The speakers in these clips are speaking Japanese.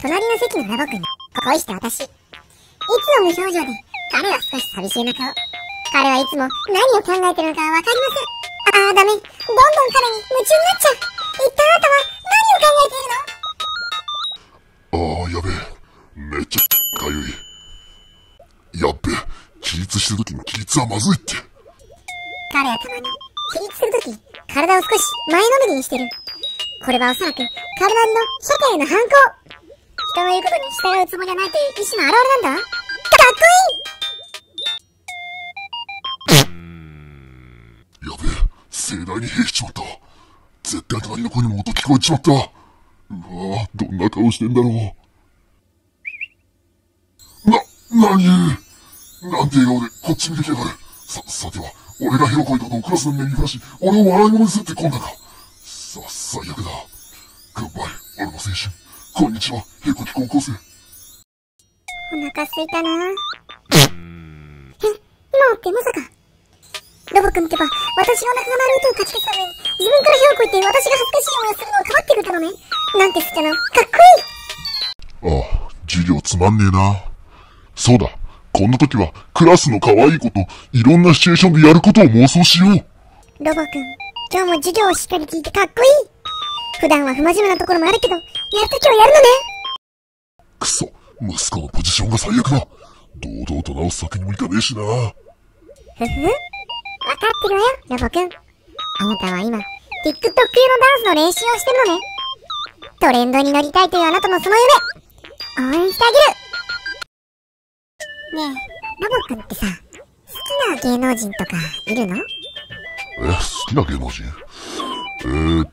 隣の席のラボくんに恋した私。いつも無表情で、彼は少し寂しげな顔。彼はいつも何を考えてるのかわかりません。ああ、ダメ。どんどん彼に夢中になっちゃう。一体あなたはああ、やべえ。めっちゃ、かゆい。やっべえ。起立してる時に起立はまずいって。彼はたまに、起立するとき、体を少し前のめりにしてる。これはおそらく、体の社会への反抗。従うつもりはないという意志の表れなんだ？かっこいいやべえ。盛大に閉しちまった。絶対隣の子にも音聞こえちまった。うわあ、どんな顔してんだろう。な、なになんて笑顔でこっち見てきやがる。さ、さては、俺がヘロコイことをクラスの目にふらし、俺を笑い物にするってこんなか。さ、最悪だ。グッバイ、俺の青春。こんにちは、ヘコキ高校生。お腹すいたなえ、今ってまさか？ロボくんってば、私の仲間ルートを勝ち消すために、自分から火をこいて私が恥ずかしい思いをするのをかばってくれたのね。なんてすっちゃな、かっこいいああ、授業つまんねえな。そうだ。こんな時は、クラスの可愛い子と、いろんなシチュエーションでやることを妄想しよう。ロボくん、今日も授業をしっかり聞いてかっこいい。普段は不真面目なところもあるけど、やるときはやるのね。くそ、息子のポジションが最悪だ。堂々と直すわけにもいかねえしな。ふふわかってるわよ、ロボくん。あなたは今、TikTok 用のダンスの練習をしてるのね。トレンドに乗りたいというあなたのその夢、応援してあげる。ねえ、ロボくんってさ、好きな芸能人とかいるの？え、好きな芸能人？えー、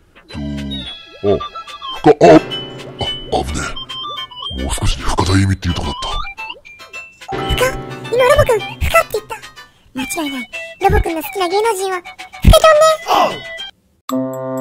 おふか、あ、あ、ぶね。もう少しで深田由美っていうとこだった。ふか今ロボくん、ふかって言った。間違いない。ロボくんの好きな芸能人は、ふかちゃんね